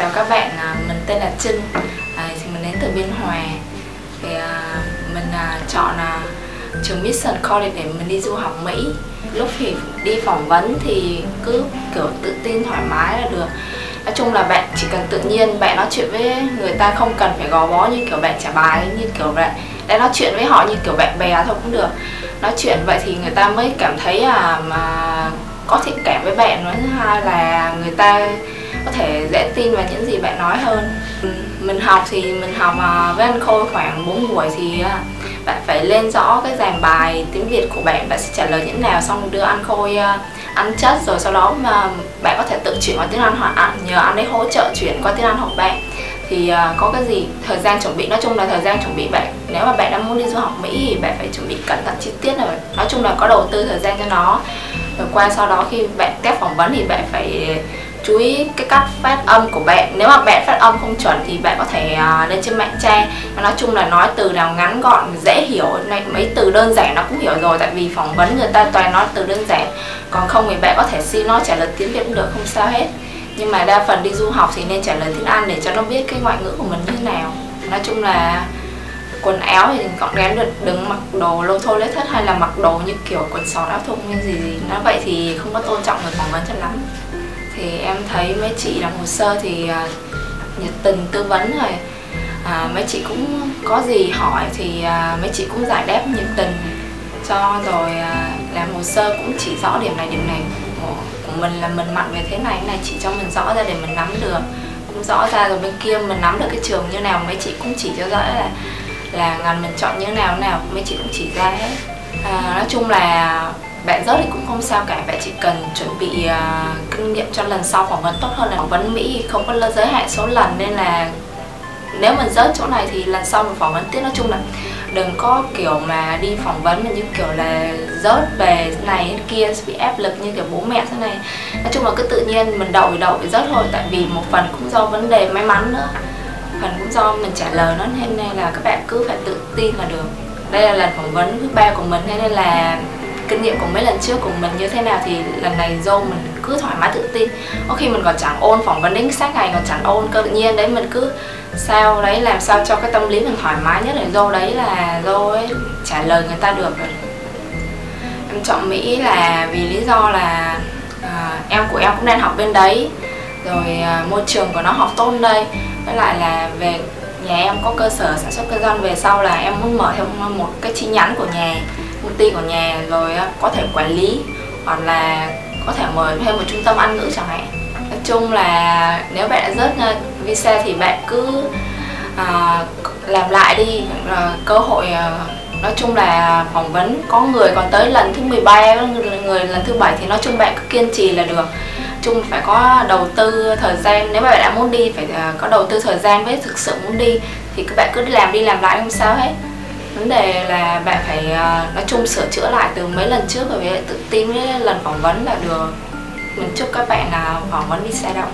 chào các bạn, à, mình tên là Trinh, à, thì mình đến từ Biên Hòa. Thì à, mình à, chọn à, trường Mission College để mình đi du học Mỹ. Lúc thì đi phỏng vấn thì cứ kiểu tự tin thoải mái là được. Nói chung là bạn chỉ cần tự nhiên bạn nói chuyện với người ta không cần phải gò bó như kiểu bạn trả bài như kiểu bạn Để nói chuyện với họ như kiểu bạn bè thôi cũng được. Nói chuyện vậy thì người ta mới cảm thấy à, mà có thiện cảm với bạn. nữa thứ hai là người ta có thể dễ tin vào những gì bạn nói hơn. Mình học thì mình học à, với anh Khôi khoảng 4 buổi thì à, bạn phải lên rõ cái dàn bài tiếng Việt của bạn bạn sẽ trả lời những nào, xong đưa anh Khôi à, ăn chất, rồi sau đó mà bạn có thể tự chuyển qua tiếng Anh hoặc nhờ anh ấy hỗ trợ chuyển qua tiếng Anh học bạn. Thì có cái gì, thời gian chuẩn bị, nói chung là thời gian chuẩn bị bạn, nếu mà bạn đã muốn đi du học Mỹ thì bạn phải chuẩn bị cẩn thận chi tiết rồi nói chung là có đầu tư thời gian cho nó. Rồi qua sau đó khi bạn test phỏng vấn thì bạn phải chú ý cái cách phát âm của bạn. Nếu mà bạn phát âm không chuẩn thì bạn có thể uh, lên trên mạng tra. Nói chung là nói từ nào ngắn gọn dễ hiểu này mấy từ đơn giản nó cũng hiểu rồi. Tại vì phỏng vấn người ta toàn nói từ đơn giản. Còn không thì bạn có thể xin nó trả lời tiếng việt cũng được không sao hết. Nhưng mà đa phần đi du học thì nên trả lời tiếng anh để cho nó biết cái ngoại ngữ của mình như thế nào. Nói chung là quần áo thì gọn gàng được đừng mặc đồ lô thô lết thất hay là mặc đồ như kiểu quần sọt áo thun như gì gì. Nó vậy thì không có tôn trọng người phỏng vấn cho lắm thì em thấy mấy chị làm hồ sơ thì à, nhiệt tình tư vấn rồi. À, mấy chị cũng có gì hỏi thì à, mấy chị cũng giải đáp nhiệt tình cho rồi à, làm hồ sơ cũng chỉ rõ điểm này điểm này của, của mình là mình mặn về thế này này chỉ cho mình rõ ra để mình nắm được. Cũng rõ ra rồi bên kia mình nắm được cái trường như nào mấy chị cũng chỉ cho rõ là là ngành mình chọn như nào nào mấy chị cũng chỉ ra hết. À, nói chung là bạn rớt thì cũng không sao cả. Bạn chỉ cần chuẩn bị uh, kinh nghiệm cho lần sau phỏng vấn tốt hơn là phỏng vấn mỹ. Không có giới hạn số lần nên là nếu mình rớt chỗ này thì lần sau mình phỏng vấn tiếp. Nói chung là đừng có kiểu mà đi phỏng vấn mà như kiểu là rớt về này kia bị áp lực như kiểu bố mẹ thế này. Nói chung là cứ tự nhiên mình đậu thì đậu thì rớt thôi. Tại vì một phần cũng do vấn đề may mắn nữa. Phần cũng do mình trả lời nó. Nên là các bạn cứ phải tự tin là được. Đây là lần phỏng vấn thứ ba của mình. Nên là kinh nghiệm của mấy lần trước của mình như thế nào thì lần này do mình cứ thoải mái tự tin. Có khi mình còn chẳng ôn phỏng vấn đến sát ngày còn chẳng ôn cơ tự nhiên đấy mình cứ sao đấy làm sao cho cái tâm lý mình thoải mái nhất để do đấy là do ấy trả lời người ta được rồi. Em chọn mỹ là vì lý do là à, em của em cũng đang học bên đấy rồi à, môi trường của nó học tốt đây. Với lại là về nhà em có cơ sở sản xuất kinh doanh về sau là em muốn mở thêm một cái chi nhánh của nhà công ty của nhà rồi có thể quản lý hoặc là có thể mở thêm một trung tâm ăn ngữ chẳng hạn. Nói chung là nếu bạn đã rớt ờ, visa thì bạn cứ à, làm lại đi. À, cơ hội à, nói chung là phỏng vấn có người còn tới lần thứ 13 người lần thứ bảy thì nói chung bạn cứ kiên trì là được. Chung phải có đầu tư thời gian. Nếu mà bạn đã muốn đi phải có đầu tư thời gian với thực sự muốn đi thì các bạn cứ làm đi làm lại không sao hết vấn đề là bạn phải ờ, nói chung sửa chữa lại từ mấy lần trước rồi, tự tin với lần phỏng vấn là được. Mình chúc các bạn là phỏng vấn đi xe động